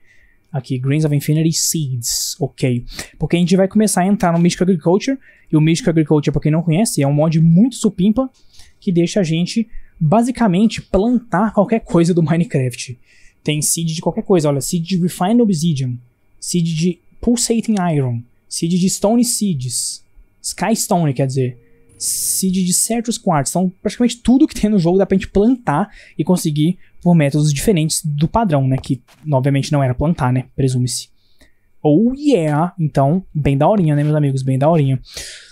Aqui, Grains of Infinity Seeds, ok. Porque a gente vai começar a entrar no Mystical Agriculture, e o Mystical Agriculture, pra quem não conhece, é um mod muito supimpa, que deixa a gente, basicamente, plantar qualquer coisa do Minecraft. Tem seed de qualquer coisa, olha, seed de Refined Obsidian, seed de Pulsating Iron, Seed de Stone Seeds. Skystone, quer dizer. Seed de Certus Quartz. Então, praticamente tudo que tem no jogo dá pra gente plantar e conseguir por métodos diferentes do padrão, né? Que, obviamente, não era plantar, né? Presume-se. Oh yeah! Então, bem daorinha, né, meus amigos? Bem daorinha.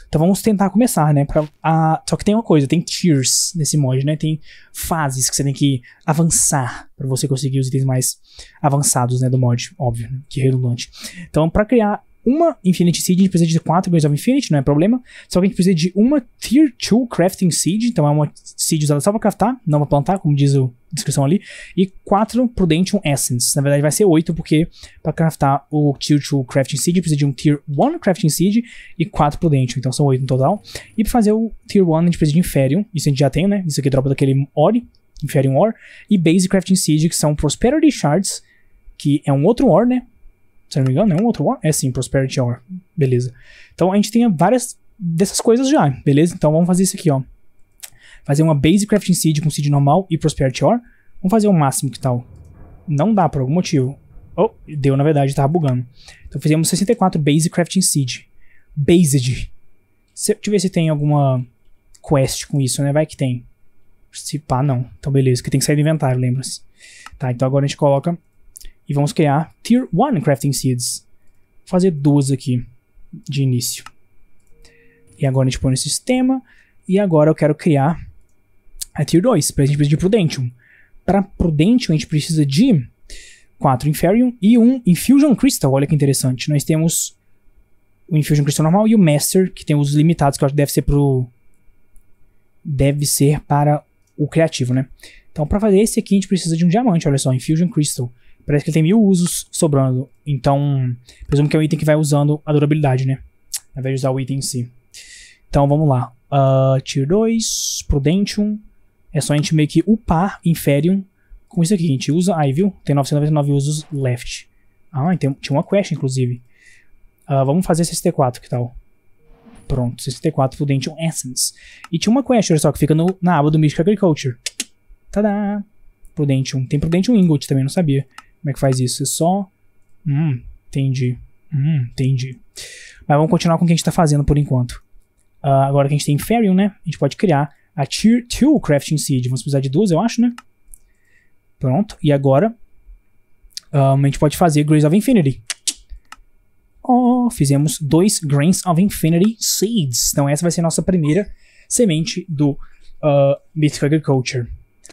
Então vamos tentar começar, né? Pra, a, só que tem uma coisa, tem tiers nesse mod, né? Tem fases que você tem que avançar para você conseguir os itens mais avançados, né? Do mod, óbvio, né? que redundante. Então, para criar uma Infinity Seed, a gente precisa de 4 Grains of Infinity, não é problema. Só que a gente precisa de uma Tier 2 Crafting Seed, então é uma seed usada só pra craftar, não pra plantar, como diz a descrição ali. E 4 Prudentium Essence. Na verdade vai ser 8, porque pra craftar o Tier 2 Crafting Seed, precisa de um Tier 1 Crafting Seed e 4 Prudentium, então são 8 no total. E pra fazer o Tier 1 a gente precisa de Inferium, isso a gente já tem, né? Isso aqui dropa daquele Ore, Inferium Ore. E Base Crafting Seed, que são Prosperity Shards, que é um outro Ore, né? Se não me engano, é um outro War? É sim, Prosperity War. Beleza. Então a gente tem várias dessas coisas já, beleza? Então vamos fazer isso aqui, ó. Fazer uma Base Crafting Seed com Seed normal e Prosperity Ore. Vamos fazer o máximo que tal. Não dá por algum motivo. Oh, deu na verdade, tava bugando. Então fizemos 64 Base Crafting Seed. Based. Se, deixa eu ver se tem alguma quest com isso, né? Vai que tem. Se pá, não. Então beleza, que tem que sair do inventário, lembra-se. Tá, então agora a gente coloca e vamos criar Tier 1 Crafting Seeds. Vou fazer duas aqui de início. E agora a gente põe no sistema. E agora eu quero criar a Tier 2. Para a gente precisa de Prudentium. Para Prudentium a gente precisa de 4 Inferium e um Infusion Crystal. Olha que interessante. Nós temos o Infusion Crystal normal e o Master, que tem usos limitados, que eu acho que deve ser pro... Deve ser para o criativo, né? Então, para fazer esse aqui, a gente precisa de um diamante, olha só, Infusion Crystal. Parece que ele tem mil usos sobrando. Então, presumo que é um item que vai usando a durabilidade, né? Ao invés de usar o item em si. Então, vamos lá. Uh, tier 2, Prudentium. É só a gente meio que upar Inferium com isso aqui. A gente usa... Aí, viu? Tem 999 usos left. Ah, tem, tinha uma quest, inclusive. Uh, vamos fazer 64, que tal? Pronto, 64 Prudentium Essence. E tinha uma quest, olha só, que fica no, na aba do Mystic Agriculture. Tadá! Prudentium. Tem Prudentium Ingot também, não sabia. Como é que faz isso? É só. Hum, entendi. Hum, entendi. Mas vamos continuar com o que a gente está fazendo por enquanto. Uh, agora que a gente tem Inferium, né? A gente pode criar a Tier 2 Crafting Seed. Vamos precisar de duas, eu acho, né? Pronto. E agora um, a gente pode fazer Grains of Infinity. Oh, fizemos dois Grains of Infinity Seeds. Então essa vai ser a nossa primeira semente do uh, Mythic Agriculture.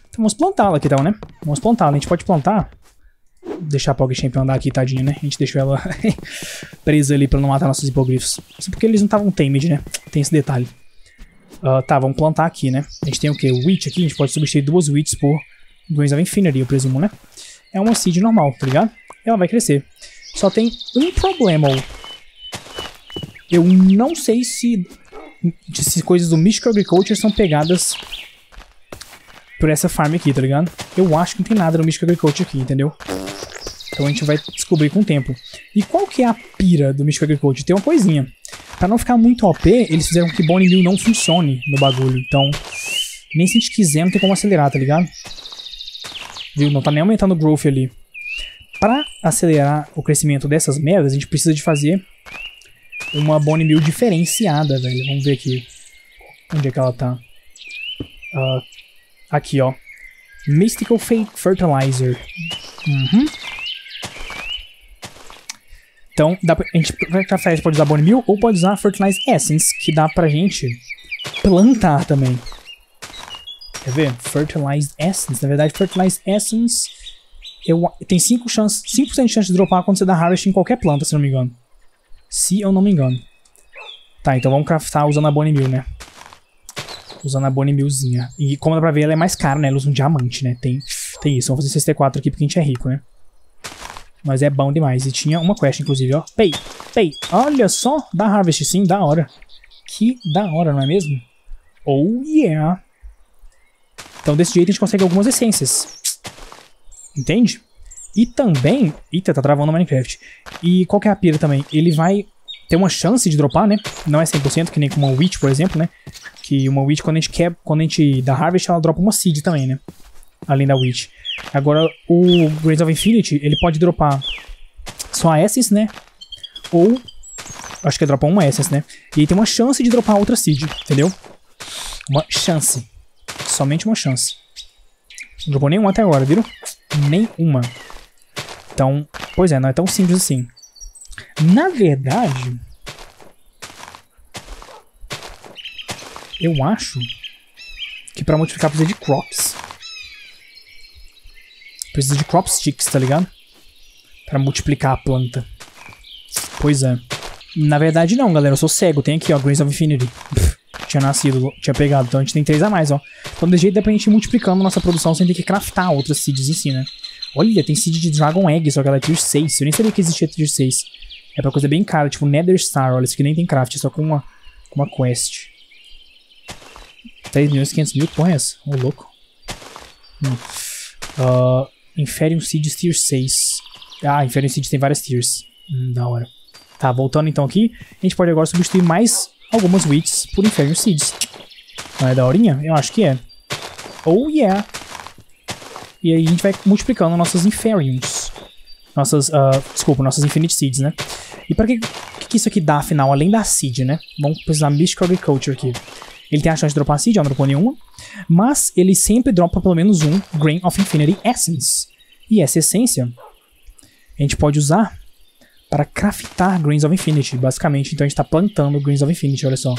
Então vamos plantá-la aqui, então, né? Vamos plantá-la. A gente pode plantar deixar a Pog Champion andar aqui, tadinha, né? A gente deixou ela presa ali pra não matar nossos hipogrifos. Isso porque eles não estavam tamed, né? Tem esse detalhe. Uh, tá, vamos plantar aqui, né? A gente tem o quê? Witch aqui, a gente pode substituir duas Witches por Grains of Infinity, eu presumo, né? É uma seed normal, tá ligado? Ela vai crescer. Só tem um problema. Eu não sei se, se coisas do Mystical Agriculture são pegadas por essa farm aqui, tá ligado? Eu acho que não tem nada no Mystical Agriculture aqui, entendeu? Então a gente vai descobrir com o tempo. E qual que é a pira do Mystical Agriculture? Tem uma coisinha. Pra não ficar muito OP, eles fizeram que Bone Mill não funcione no bagulho. Então, nem se a gente quiser, não tem como acelerar, tá ligado? Viu? Não tá nem aumentando o growth ali. Pra acelerar o crescimento dessas merdas, a gente precisa de fazer uma Bone Mill diferenciada, velho. Vamos ver aqui. Onde é que ela tá? Uh, aqui, ó. Mystical Fate Fertilizer. Uhum. Então, dá pra, a gente café pode usar Bone Meal ou pode usar Fertilize Essence, que dá pra gente plantar também. Quer ver? Fertilized Essence. Na verdade, Fertilized Essence eu, tem 5%, chance, 5 de chance de dropar quando você dá Harvest em qualquer planta, se não me engano. Se eu não me engano. Tá, então vamos craftar usando a Bone Meal, né? Usando a Bone Mealzinha. E como dá pra ver, ela é mais cara, né? Ela usa um diamante, né? Tem, tem isso. Vamos fazer 64 aqui porque a gente é rico, né? Mas é bom demais. E tinha uma quest, inclusive, ó. Pay, pay. Olha só, da Harvest, sim, da hora. Que da hora, não é mesmo? Oh, yeah. Então, desse jeito, a gente consegue algumas essências. Entende? E também... Eita, tá travando o Minecraft. E qual que é a pira também? Ele vai ter uma chance de dropar, né? Não é 100%, que nem com uma Witch, por exemplo, né? Que uma Witch, quando a gente quer... Quando a gente dá Harvest, ela dropa uma Seed também, né? Além da Witch. Agora, o Grains of Infinity, ele pode dropar só a Essence, né? Ou, acho que é dropar uma Essence, né? E aí tem uma chance de dropar outra Seed, entendeu? Uma chance. Somente uma chance. Não dropou nenhuma até agora, viram? Nenhuma. Então, pois é, não é tão simples assim. Na verdade... Eu acho que pra multiplicar precisa de crops. Precisa de crop sticks, tá ligado? Pra multiplicar a planta. Pois é. Na verdade não, galera. Eu sou cego. Tem aqui, ó. Grains of Infinity. Pff, tinha nascido, tinha pegado. Então a gente tem três a mais, ó. Então desse jeito dá pra gente ir multiplicando nossa produção sem ter que craftar outras seeds em si, né? Olha, tem seed de Dragon Egg, só que ela é tier 6. Eu nem sabia que existia tier 6. É pra coisa bem cara, tipo Nether Star. Olha, isso aqui nem tem craft, só com uma, com uma quest. 3 milhões e 500 mil, porra é essa? Ô, louco. Hum. Uh, Inferium Seeds Tier 6. Ah, Inferium Seeds tem várias tiers. Hum, da hora. Tá, voltando então aqui, a gente pode agora substituir mais algumas wheats por Inferium Seeds. Não é daorinha? Eu acho que é. Oh yeah! E aí a gente vai multiplicando nossas Inferiums. Nossas, uh, desculpa, nossas Infinite Seeds, né? E para que, que isso aqui dá, afinal, além da Seed, né? Vamos precisar Mystical Agriculture aqui. Ele tem a chance de dropar Seed, não dropou nenhuma. Mas ele sempre dropa pelo menos um Grain of Infinity Essence. E essa essência a gente pode usar para craftar Grains of Infinity, basicamente. Então a gente está plantando Grains of Infinity, olha só.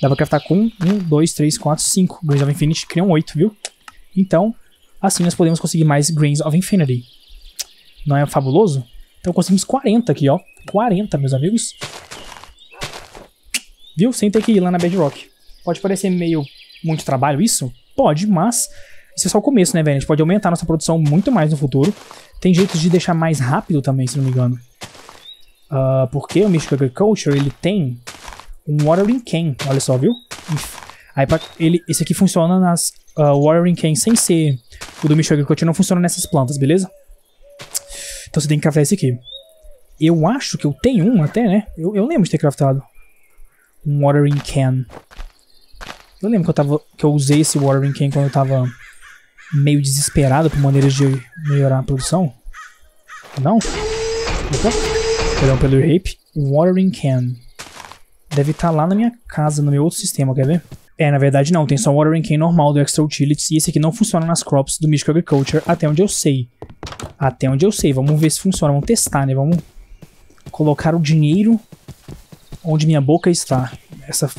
Dá pra craftar com 1, 2, 3, 4, 5 Grains of Infinity, criam 8, viu? Então, assim nós podemos conseguir mais Grains of Infinity. Não é fabuloso? Então conseguimos 40 aqui, ó. 40, meus amigos. Viu? Sem ter que ir lá na Bedrock. Pode parecer meio muito trabalho isso? Pode, mas isso é só o começo, né, velho? A gente pode aumentar nossa produção muito mais no futuro. Tem jeitos de deixar mais rápido também, se não me engano. Uh, porque o Mystical Agriculture, ele tem um Watering Can, olha só, viu? Aí pra, ele, esse aqui funciona nas uh, Watering Can sem ser o do Mystical Agriculture, não funciona nessas plantas, beleza? Então você tem que craftar esse aqui. Eu acho que eu tenho um até, né? Eu, eu lembro de ter craftado. Um Watering Can. Eu lembro que eu, tava, que eu usei esse Watering Can quando eu tava meio desesperado por maneiras de melhorar a produção. Não? Opa. Perdão pelo rape. Watering Can. Deve estar tá lá na minha casa, no meu outro sistema, quer ver? É, na verdade não, tem só o Watering Can normal do Extra Utilities e esse aqui não funciona nas crops do Mystical Agriculture, até onde eu sei. Até onde eu sei, vamos ver se funciona, vamos testar, né? Vamos colocar o dinheiro onde minha boca está. Essa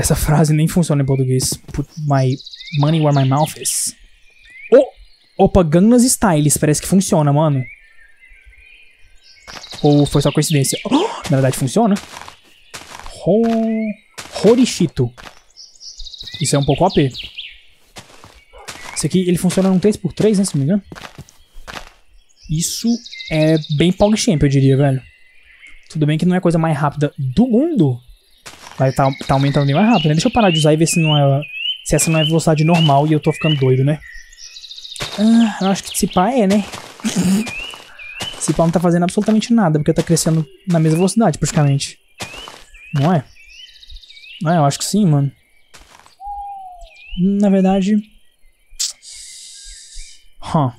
essa frase nem funciona em português. Put my money where my mouth is. Oh! Opa, Gangnam Styles. Parece que funciona, mano. Ou foi só coincidência? Oh, na verdade funciona. Ho... Horishito. Isso é um pouco OP. Esse aqui, ele funciona num 3x3, né, se não me engano. Isso é bem PogChamp, eu diria, velho. Tudo bem que não é a coisa mais rápida do mundo, Vai tá, tá aumentando bem mais rápido, né? Deixa eu parar de usar e ver se não é. Se essa não é velocidade normal e eu tô ficando doido, né? Ah, eu acho que se pá é, né? se pá não tá fazendo absolutamente nada, porque tá crescendo na mesma velocidade, praticamente. Não é? Ah, eu acho que sim, mano. Na verdade... Huh.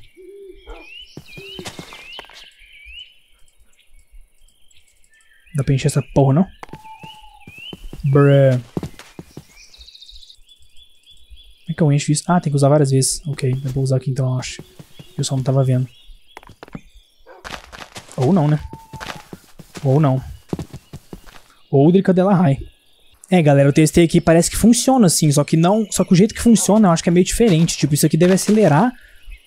Dá pra encher essa porra, não? Bruh. Como é que eu encho isso? Ah, tem que usar várias vezes. Ok, eu vou usar aqui então, eu acho. Eu só não tava vendo. Ou não, né? Ou não. Ou Drica Della High. É, galera, eu testei aqui, parece que funciona assim, só que não, só que o jeito que funciona eu acho que é meio diferente, tipo, isso aqui deve acelerar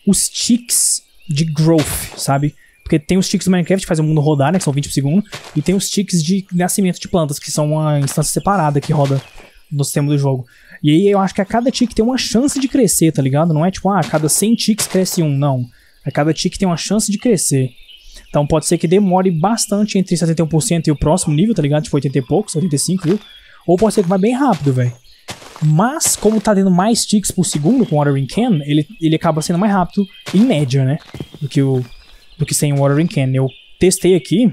os ticks de growth, sabe? Porque tem os ticks do Minecraft que fazem o mundo rodar, né? Que são 20 por segundo. E tem os ticks de nascimento de plantas, que são uma instância separada que roda no sistema do jogo. E aí eu acho que a cada tick tem uma chance de crescer, tá ligado? Não é tipo, ah, a cada 100 ticks cresce um. Não. A cada tick tem uma chance de crescer. Então pode ser que demore bastante entre 71% e o próximo nível, tá ligado? Tipo 80 e poucos, 85, viu? Ou pode ser que vai bem rápido, velho. Mas, como tá tendo mais ticks por segundo com o Watering Can, ele, ele acaba sendo mais rápido, em média, né? Do que o do que sem o Watering Can. Eu testei aqui.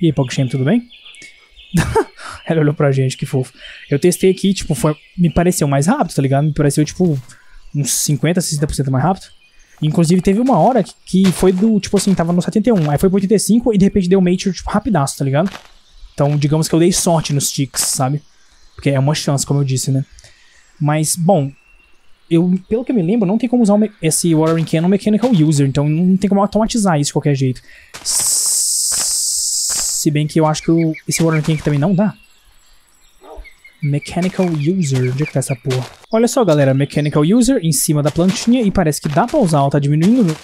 E aí, PogChamp, tudo bem? Ela olhou pra gente, que fofo. Eu testei aqui, tipo, foi, me pareceu mais rápido, tá ligado? Me pareceu, tipo, uns 50, 60% mais rápido. Inclusive, teve uma hora que, que foi do, tipo assim, tava no 71, aí foi pro 85 e de repente deu Mature, tipo, rapidaço, tá ligado? Então, digamos que eu dei sorte nos ticks, sabe? Porque é uma chance, como eu disse, né? Mas, bom, eu, pelo que eu me lembro, não tem como usar esse Watering Can no Mechanical User, então não tem como automatizar isso de qualquer jeito. Se bem que eu acho que o, esse Watering Can aqui também não dá. Mechanical User. Onde é que tá essa porra? Olha só, galera. Mechanical User em cima da plantinha e parece que dá pra usar. Ela tá diminuindo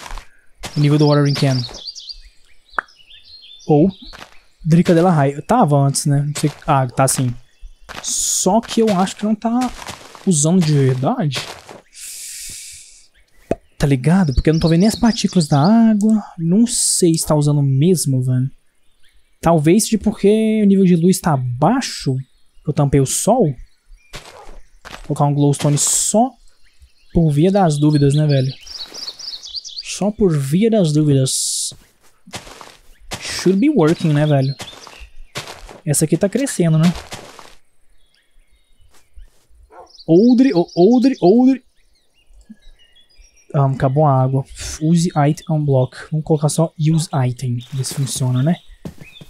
o nível do Watering Can. Ou Drica Della High. Tava antes, né? Não sei. Ah, tá sim. Só que eu acho que não tá usando de verdade. Tá ligado? Porque eu não tô vendo nem as partículas da água. Não sei se tá usando mesmo, velho. Talvez seja porque o nível de luz tá baixo. Eu tampei o sol. Vou colocar um glowstone só por via das dúvidas, né, velho? Só por via das dúvidas. Should be working, né, velho? Essa aqui tá crescendo, né? Oldre, oldre, oldre. Um, acabou a água. Use item unblock. Vamos colocar só use item. Ver se funciona, né?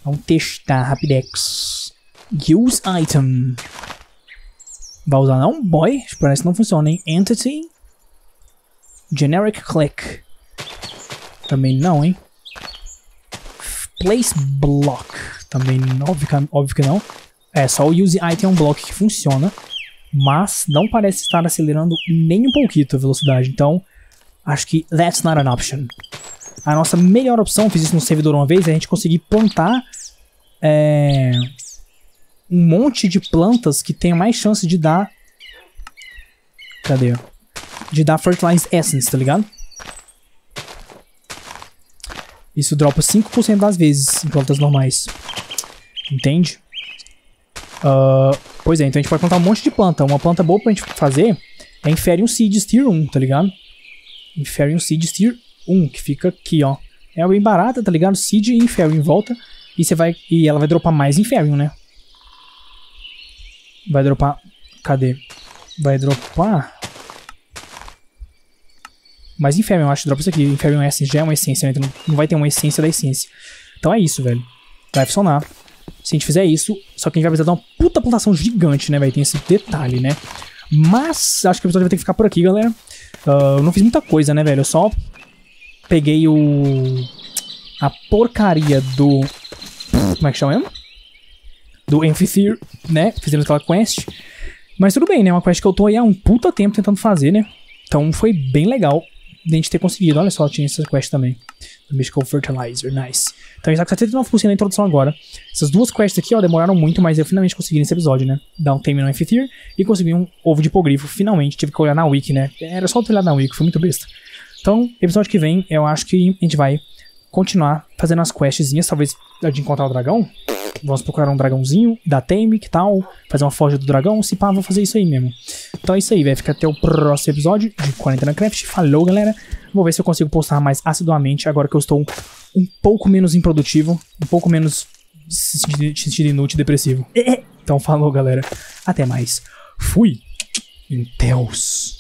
Vamos testar rapidex. Use item. Vai usar não? Boy? Parece que não funciona, hein? Entity. Generic click. Também não, hein? Place block. Também óbvio, óbvio que não. É só o use item block que funciona. Mas não parece estar acelerando nem um pouquinho a velocidade. Então, acho que that's not an option. A nossa melhor opção, fiz isso no servidor uma vez, é a gente conseguir plantar é, um monte de plantas que tenha mais chance de dar... Cadê? De dar Fertilized Essence, tá ligado? Isso dropa 5% das vezes em plantas normais. Entende? Uh, pois é, então a gente pode plantar um monte de planta. Uma planta boa pra gente fazer é Inferium Seed Steer 1, tá ligado? Inferium Seed Steer 1, que fica aqui, ó. É bem barata, tá ligado? Seed e Inferium em volta. E você vai. E ela vai dropar mais Inferium, né? Vai dropar. Cadê? Vai dropar. Mais Inferium, eu acho dropa isso aqui. Inferium Essence já é uma essência, né? Então não vai ter uma essência da essência. Então é isso, velho. Vai funcionar. Se a gente fizer isso, só que a gente vai precisar dar uma puta plantação gigante, né, velho? Tem esse detalhe, né? Mas, acho que o episódio vai ter que ficar por aqui, galera. Uh, eu não fiz muita coisa, né, velho? Eu só peguei o... A porcaria do... Como é que chama mesmo? Do Amphitheater, né? Fizemos aquela quest. Mas tudo bem, né? Uma quest que eu tô aí há um puta tempo tentando fazer, né? Então foi bem legal de a gente ter conseguido. Olha só, tinha essa quest também. Mystical Fertilizer, nice. Então a gente tá com 79% da introdução agora. Essas duas quests aqui, ó, demoraram muito, mas eu finalmente consegui nesse episódio, né? Dar um time no Amphitheater e consegui um ovo de hipogrifo. Finalmente, tive que olhar na wiki, né? Era só olhar na wiki, foi muito besta. Então, episódio que vem, eu acho que a gente vai continuar fazendo as questzinhas, talvez de encontrar o dragão. Vamos procurar um dragãozinho, dar tame, que tal? Fazer uma forja do dragão, se pá, vou fazer isso aí mesmo. Então é isso aí, vai ficar até o próximo episódio de Quarentena Craft. Falou, galera. Vou ver se eu consigo postar mais assiduamente, agora que eu estou um pouco menos improdutivo, um pouco menos sentido inútil e depressivo. Então falou, galera. Até mais. Fui. Inteus.